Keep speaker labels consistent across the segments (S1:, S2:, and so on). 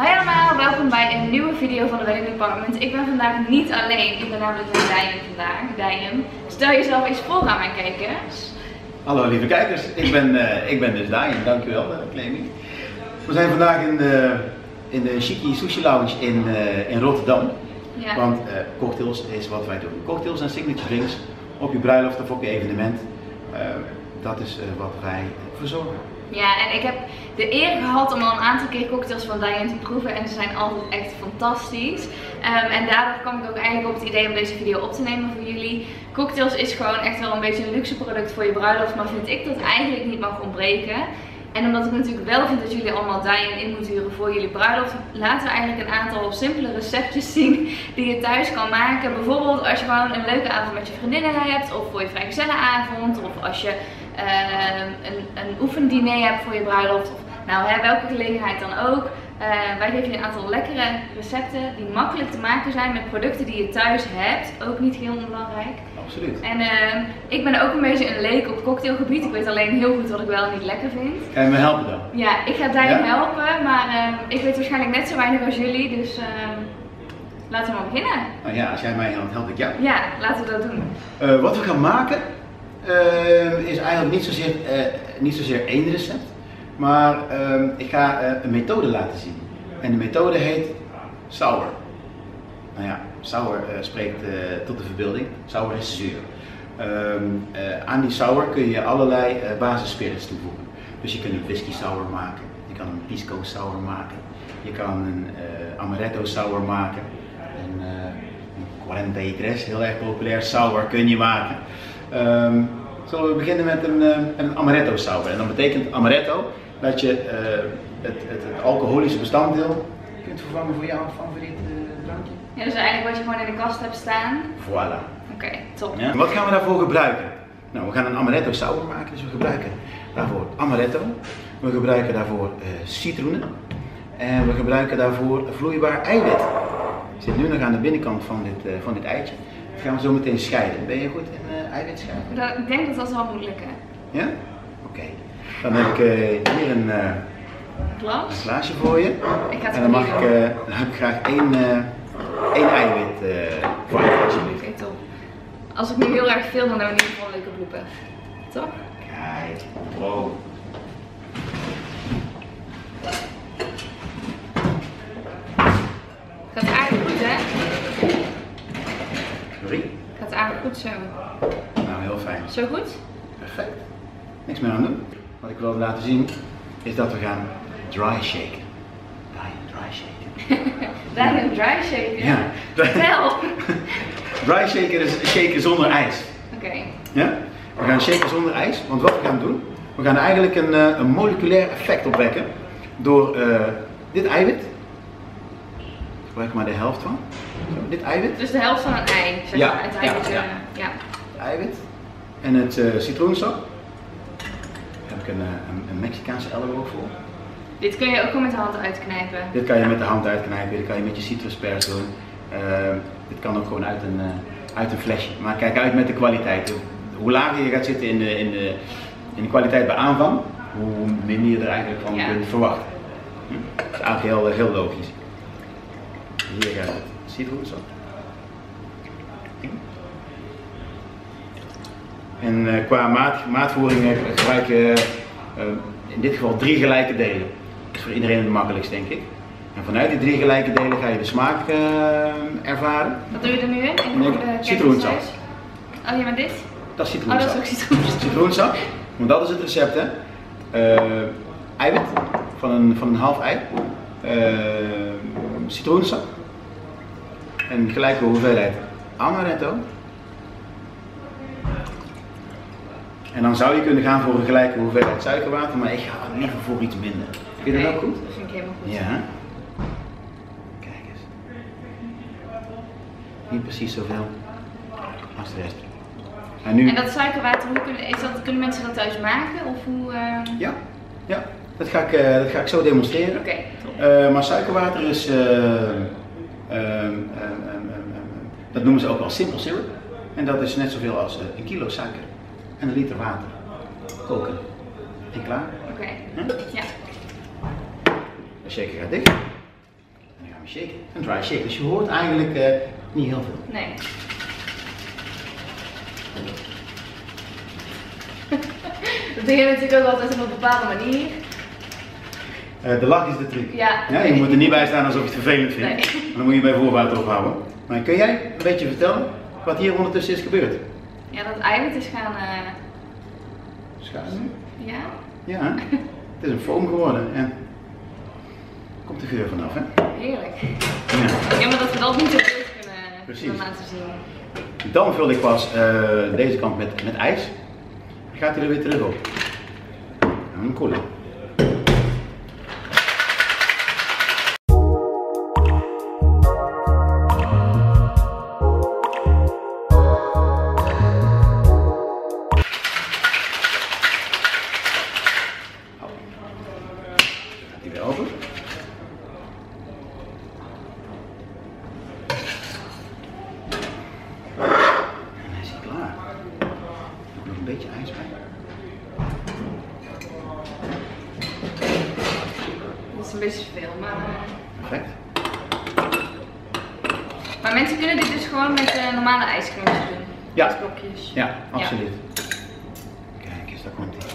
S1: Hoi allemaal, welkom bij een nieuwe video van de Wedding Department. Ik ben vandaag niet alleen, ik ben namelijk met vandaag. Diane, stel jezelf eens voor aan mijn kijkers.
S2: Hallo lieve kijkers, ik ben, uh, ik ben dus Diane, dankjewel uh, Clemi. We zijn vandaag in de, in de Shiki Sushi Lounge in, uh, in Rotterdam. Ja. Want cocktails is wat wij doen. Cocktails en signature drinks op je bruiloft of op je evenement. dat is wat wij verzorgen.
S1: Ja, en ik heb de eer gehad om al een aantal keer cocktails van Diane te proeven en ze zijn altijd echt fantastisch. Um, en daardoor kwam ik ook eigenlijk op het idee om deze video op te nemen voor jullie. Cocktails is gewoon echt wel een beetje een luxe product voor je bruiloft, maar vind ik dat eigenlijk niet mag ontbreken. En omdat ik natuurlijk wel vind dat jullie allemaal Diane in moeten huren voor jullie bruiloft, laten we eigenlijk een aantal simpele receptjes zien die je thuis kan maken. Bijvoorbeeld als je gewoon een leuke avond met je vriendinnen hebt, of voor je vrijgezellenavond, of als je een, een oefendiner hebt voor je bruiloft. Of nou, hè, welke gelegenheid dan ook. Uh, wij geven je een aantal lekkere recepten die makkelijk te maken zijn met producten die je thuis hebt. Ook niet heel onbelangrijk.
S2: Absoluut.
S1: En uh, ik ben ook een beetje een leek op cocktailgebied. Ik weet alleen heel goed wat ik wel en niet lekker vind.
S2: Kan je me helpen dan?
S1: Ja, ik ga ja? helpen, maar uh, ik weet waarschijnlijk net zo weinig als jullie. Dus laten we maar beginnen.
S2: Nou ja, als jij mij helpt, help ik jou.
S1: Ja, laten we dat doen.
S2: wat we gaan maken is eigenlijk niet zozeer, uh, niet zozeer één recept, maar uh, ik ga uh, een methode laten zien. En de methode heet sour. Nou ja, sour spreekt tot de verbeelding. Sour is zuur. Ehm, aan die sour kun je allerlei basisspirits toevoegen. Dus je kunt een whisky sour maken, je kan een pisco sour maken, je kan een amaretto sour maken, een, een 43, heel erg populair sour kun je maken. Um, zullen we beginnen met een, uh, een amaretto sour. En dat betekent amaretto dat je uh, het, het, het, alcoholische bestanddeel kunt vervangen voor jouw favoriete drankje.
S1: Ja, dus eigenlijk wat je gewoon in de kast hebt staan.
S2: Voilà.
S1: Oké, okay, top.
S2: Ja. Wat gaan we daarvoor gebruiken? Nou, we gaan een amaretto sour maken, dus we gebruiken daarvoor amaretto. We gebruiken daarvoor uh, citroenen. En we gebruiken daarvoor vloeibaar eiwit. Ik zit nu nog aan de binnenkant van dit, van dit eitje gaan we zo meteen scheiden. Ben je goed in uh, eiwit scheiden?
S1: Dat, ik denk dat dat wel moet lukken.
S2: Ja? Oké. Dan heb ik uh, hier een, uh,
S1: Glas?
S2: een glaasje voor je.
S1: Ik ga het
S2: en dan, mag ik, dan heb ik graag één, één eiwit voor je alsjeblieft.
S1: Oké, top. Als ik nu heel erg veel, dan hebben we in ieder geval leuke bloepen. Toch?
S2: Kijk, wow.
S1: Gaat aardig goed, hè? Aardig goed zo.
S2: Nou, heel fijn.
S1: Zo goed?
S2: Perfect. Niks meer aan doen. Wat ik wilde laten zien is dat we gaan dry shaken. Dry shaken.
S1: Dry dry shaken?
S2: Ja.
S1: Vertel.
S2: dry shaken is shaken zonder ijs.
S1: Oké. Okay.
S2: Ja? We gaan shaken zonder ijs, want wat we gaan doen, we gaan eigenlijk een, een moleculair effect opwekken door uh, dit eiwit gebruik maar de helft van. Zo, dit eiwit.
S1: Dus de helft van een ei, zeg
S2: ja,
S1: maar, het eiwit. Ja, ja. ja.
S2: Het eiwit. En het uh, citroensap. Daar heb ik een, een, een Mexicaanse elleboog voor.
S1: Dit kun je ook gewoon met de hand uitknijpen.
S2: Dit kan je met de hand uitknijpen, dit kan je met je citruspers doen. Uh, dit kan ook gewoon uit een, uh, uit een flesje. Maar kijk uit met de kwaliteit. Hoe lager je gaat zitten in de, in de, in de kwaliteit bij aanvang, hoe minder je er eigenlijk van ja. kunt verwachten. Hm? Dat is eigenlijk heel, heel logisch. Hier gaat het citroensap. En uh, qua maat, maatvoering uh, gebruik je uh, in dit geval drie gelijke delen. Dat is voor iedereen het makkelijkst denk ik. En vanuit die drie gelijke delen ga je de smaak ervaren.
S1: Wat doe je er nu in?
S2: citroensap.
S1: Oh ja, maar dit?
S2: Dat is citroensap.
S1: Oh, dat is ook citroensap.
S2: Citroensap, want dat is het recept hè. eiwit van een, van een half ei. citroensap een gelijke hoeveelheid amaretto. En dan zou je kunnen gaan voor een gelijke hoeveelheid suikerwater, maar ik ga liever voor iets minder. Vind je dat ook goed?
S1: Dat vind ik helemaal goed.
S2: Ja. Kijk eens. Niet precies zoveel als de rest.
S1: En, nu... en dat suikerwater, hoe kunnen, is dat, kunnen mensen dat thuis maken? Of hoe, uh...
S2: Ja, ja. Dat, ga ik, uh, dat ga ik zo demonstreren.
S1: Oké, okay,
S2: uh, maar suikerwater is dat noemen ze ook wel simple syrup. En dat is net zoveel als uh, een kilo suiker en een liter water. Koken. En klaar.
S1: Oké. Okay. Ja.
S2: De shaker gaat dicht. En dan gaan we shaken. Een dry shake. Dus je hoort eigenlijk eh, niet heel veel.
S1: Nee. Dat doe je natuurlijk ook altijd op een bepaalde manier.
S2: Eh, de lach is de truc.
S1: Ja.
S2: Ja, je moet er niet bij staan alsof je het vervelend vindt.
S1: Nee.
S2: Maar dan moet je bij voorbaat ophouden. Maar kun jij een beetje vertellen wat hier ondertussen is gebeurd?
S1: Ja, dat eiwit is gaan. eh,
S2: Schuimen?
S1: ja?
S2: Ja, het is een foam geworden en komt de geur vanaf, hè?
S1: Heerlijk.
S2: Ja.
S1: Jammer dat we dat niet op beeld kunnen,
S2: Precies.
S1: laten zien.
S2: Dan vul ik pas eh, deze kant met, met ijs. Dan gaat hij er weer terug op. En koelen.
S1: Maar mensen kunnen dit dus gewoon met eh, normale ijsklontjes doen.
S2: Ja.
S1: Ijsblokjes.
S2: Ja, absoluut. Kijk eens, daar komt hij.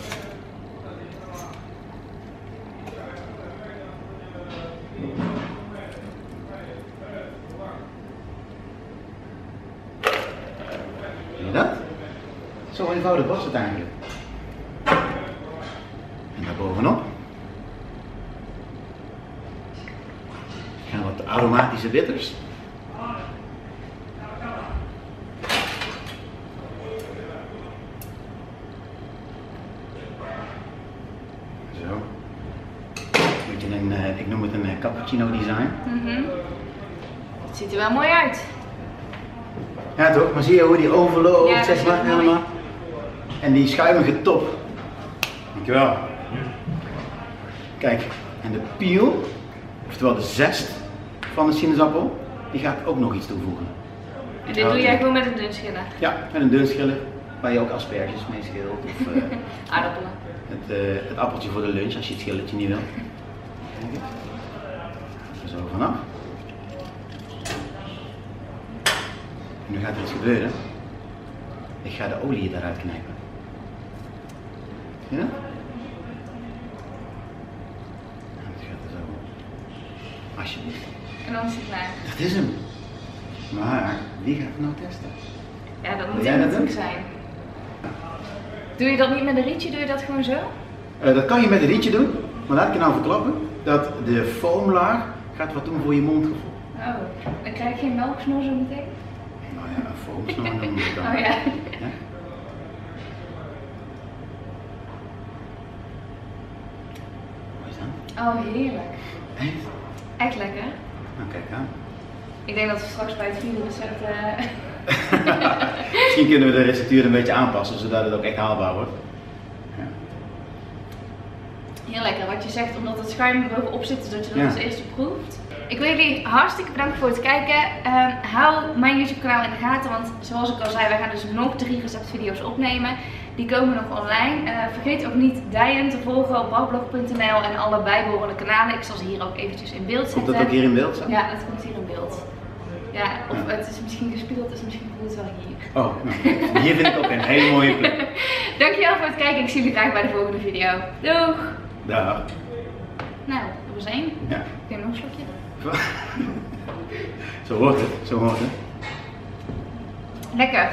S2: Zie je dat? Zo eenvoudig was het eigenlijk. En daarbovenop gaan wat aromatische bitters. Zo. Beetje een, eh, ik noem het een eh, cappuccino design.
S1: Mhm. Het ziet er wel mooi uit.
S2: Ja toch, maar zie je hoe die overloopt,
S1: Ja,
S2: zeg maar,
S1: mooi.
S2: helemaal. En die schuimige top. Dankjewel. Kijk, en de peel, oftewel de zest van de sinaasappel, die ga ik ook nog iets toevoegen.
S1: En dit doe jij gewoon met een dunschiller.
S2: Ja, met een dunschiller, waar je ook asperges mee schilt. Of eh,
S1: Aardappelen.
S2: het, eh, het appeltje voor de lunch, als je het schilletje niet wil. Er zo vanaf. En nu gaat er iets gebeuren. Ik ga de olie eruit knijpen. Zie je dat? En het gaat er zo. Alsjeblieft.
S1: En dan is het klaar.
S2: Dat is hem. Maar wie gaat het nou testen?
S1: Ja, dat moet natuurlijk zijn. Doe je dat niet met een rietje? Doe je dat gewoon zo?
S2: Eh, dat kan je met een rietje doen, maar laat ik je nou verklappen dat de foamlaag gaat wat doen voor je mondgevoel.
S1: Oh, dan krijg je geen melksnor zo meteen?
S2: Nou ja, een noem het dan.
S1: Oh ja.
S2: Ja? Hoe is dat?
S1: Oh, heerlijk.
S2: Echt?
S1: Echt lekker.
S2: Nou, kijk aan.
S1: Ik denk dat we straks bij het vierde recept... eh,
S2: Misschien kunnen we de receptuur een beetje aanpassen, zodat het ook echt haalbaar wordt. Ja.
S1: Heel lekker wat je zegt, omdat het schuim er bovenop zit, zodat je dat
S2: Ja.
S1: als eerste proeft. Ik wil jullie hartstikke bedanken voor het kijken. Ehm, hou mijn YouTube kanaal in de gaten, want zoals ik al zei, wij gaan dus nog drie receptvideo's opnemen. Die komen nog online. Eh, vergeet ook niet Diane te volgen op bouwblog.nl en alle bijbehorende kanalen. Ik zal ze hier ook eventjes in beeld zetten.
S2: Komt dat ook hier in beeld?
S1: Ja, dat komt hier in beeld. Ja, of
S2: Ja.
S1: het is misschien gespiegeld, dus misschien voelt het wel hier.
S2: Oh, nou, hier vind ik ook een hele mooie plek.
S1: Dankjewel voor het kijken. Ik zie jullie graag bij de volgende video. Doeg!
S2: Dag.
S1: Nou, dat was één.
S2: Ja.
S1: Kun je nog een slokje?
S2: Zo hoort het, zo hoort het.
S1: Lekker.